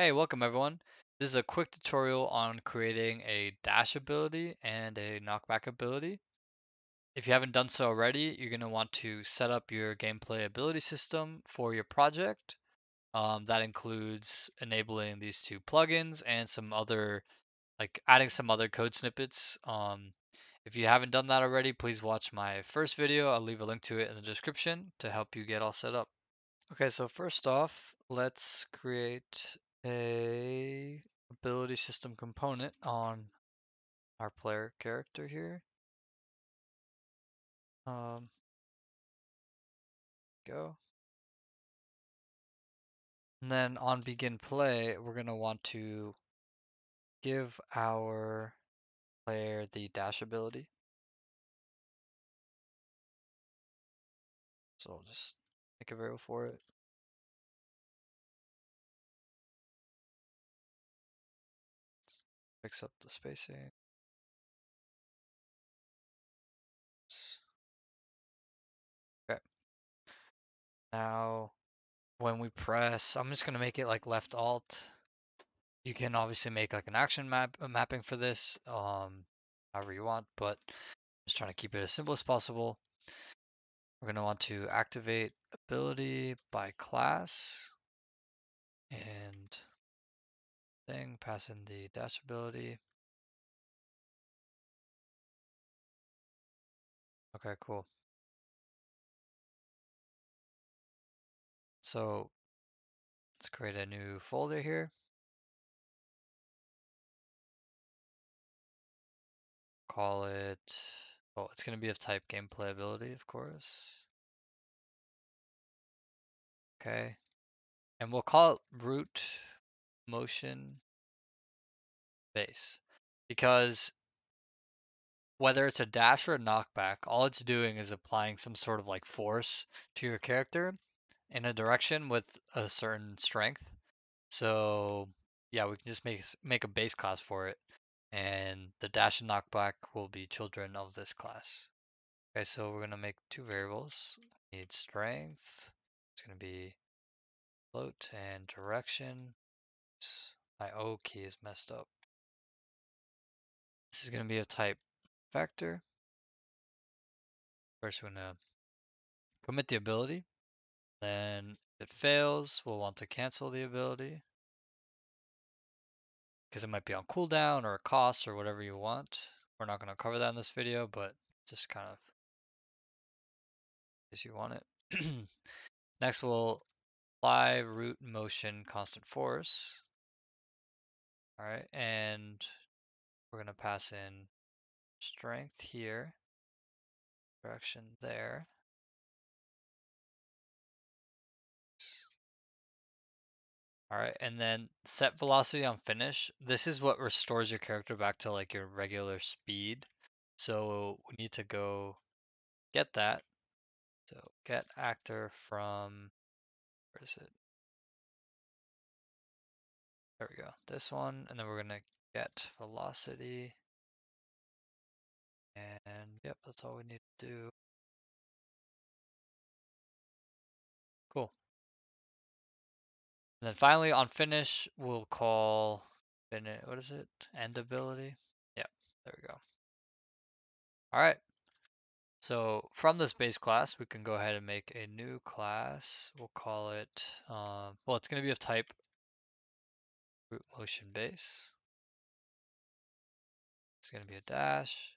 Hey, welcome everyone. This is a quick tutorial on creating a dash ability and a knockback ability. If you haven't done so already, you're going to want to set up your gameplay ability system for your project. Um, that includes enabling these two plugins and some other, like adding some other code snippets. Um, if you haven't done that already, please watch my first video. I'll leave a link to it in the description to help you get all set up. Okay, so first off, let's create a ability system component on our player character here. Um, go. And then on begin play, we're going to want to give our player the dash ability. So I'll just make a variable for it. Fix up the spacing. Okay. Now, when we press, I'm just going to make it like left alt. You can obviously make like an action map mapping for this, um, however you want, but I'm just trying to keep it as simple as possible. We're going to want to activate ability by class and thing, pass in the dash ability. Okay, cool. So let's create a new folder here. Call it, oh, it's going to be of type gameplay ability, of course. Okay. And we'll call it root motion base because whether it's a dash or a knockback, all it's doing is applying some sort of like force to your character in a direction with a certain strength. So yeah, we can just make make a base class for it, and the dash and knockback will be children of this class. Okay, so we're gonna make two variables. Need strength. It's gonna be float and direction. My O key is messed up. This is gonna be a type vector. First, we're gonna commit the ability. Then if it fails, we'll want to cancel the ability because it might be on cooldown or a cost or whatever you want. We're not going to cover that in this video, but just kind of as you want it. Next, we'll apply root motion constant force. All right, and we're going to pass in strength here, direction there. All right, and then set velocity on finish. This is what restores your character back to like your regular speed. So we need to go get that. So get actor from, where is it? There we go, this one, and then we're gonna get velocity. And yep, that's all we need to do. Cool. And then finally on finish, we'll call, finish, what is it? End ability. Yep, there we go. All right. So from this base class, we can go ahead and make a new class. We'll call it, um, well, it's going to be of type root motion base. It's going to be a dash.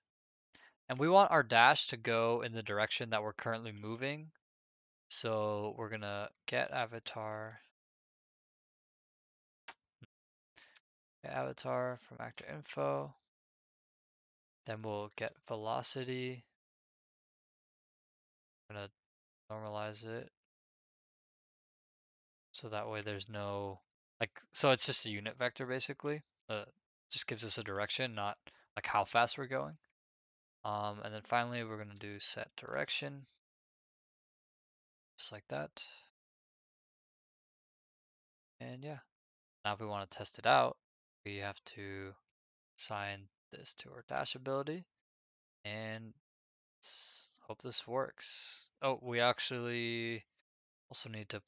And we want our dash to go in the direction that we're currently moving. So we're going to get avatar avatar from actor info. Then we'll get velocity. I'm gonna normalize it. So that way there's no, like, so it's just a unit vector basically. Uh, just gives us a direction, not like how fast we're going. Um, and then finally we're gonna do set direction. Just like that. And yeah, now if we want to test it out, we have to assign this to our dash ability and hope this works. Oh, we actually also need to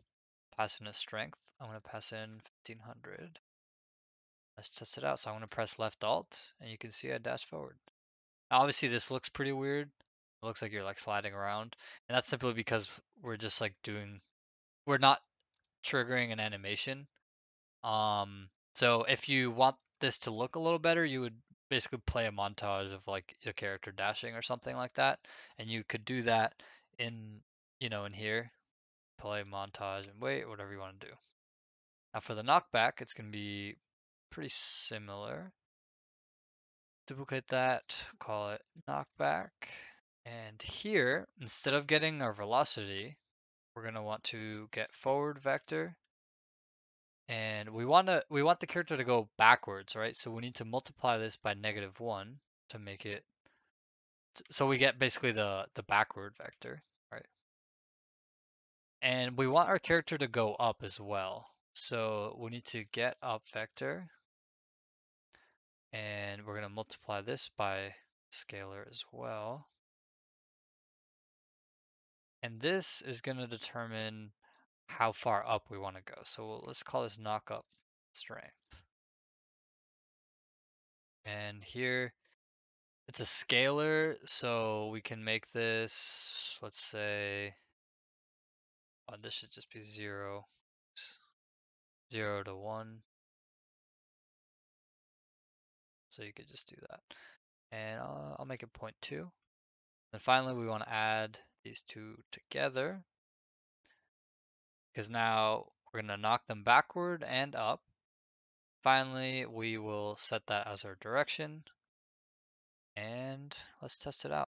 pass in a strength. I'm going to pass in 1500. Let's test it out. So I'm going to press left alt and you can see I dash forward. Obviously this looks pretty weird. It looks like you're like sliding around and that's simply because we're just like doing, we're not triggering an animation. Um, so if you want this to look a little better, you would basically play a montage of like your character dashing or something like that. And you could do that in, you know, in here, play montage and wait, whatever you want to do. Now for the knockback, it's going to be pretty similar. Duplicate that, call it knockback. And here, instead of getting our velocity, we're going to want to get forward vector and we want to we want the character to go backwards, right? So we need to multiply this by negative one to make it so we get basically the the backward vector? And we want our character to go up as well. So we need to get up vector and we're going to multiply this by scalar as well. And this is going to determine how far up we want to go. So let's call this knock up strength. And here it's a scalar, so we can make this, let's say, oh, this should just be zero, zero to one. So you could just do that. And I'll make it 0.2. And finally, we want to add these two together because now we're going to knock them backward and up. Finally, we will set that as our direction and let's test it out.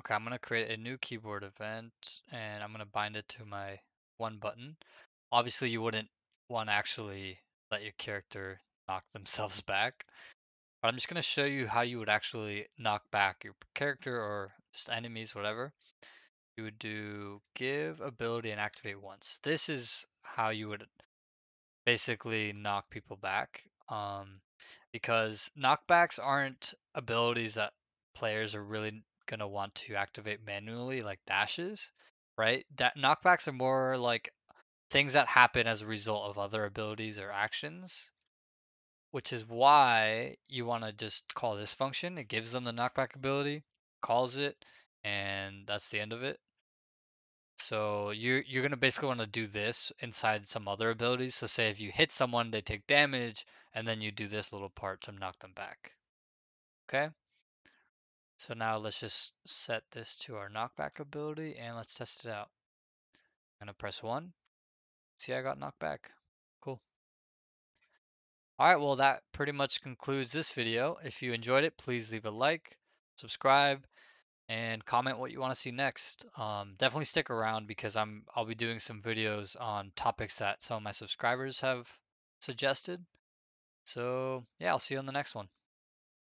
Okay, I'm going to create a new keyboard event and I'm going to bind it to my one button. Obviously, you wouldn't want to actually let your character knock themselves back. But I'm just going to show you how you would actually knock back your character or just enemies, whatever you would do give ability and activate once. This is how you would basically knock people back. Um, because knockbacks aren't abilities that players are really gonna want to activate manually, like dashes, right? That knockbacks are more like things that happen as a result of other abilities or actions, which is why you want to just call this function. It gives them the knockback ability, calls it, and that's the end of it. So you're you're gonna basically want to do this inside some other abilities. So say if you hit someone, they take damage, and then you do this little part to knock them back. Okay. So now let's just set this to our knockback ability and let's test it out. I'm gonna press one. See, I got knocked back. Cool. All right, well, that pretty much concludes this video. If you enjoyed it, please leave a like, subscribe, and comment what you want to see next. Um, definitely stick around because I'm I'll be doing some videos on topics that some of my subscribers have suggested. So yeah, I'll see you on the next one.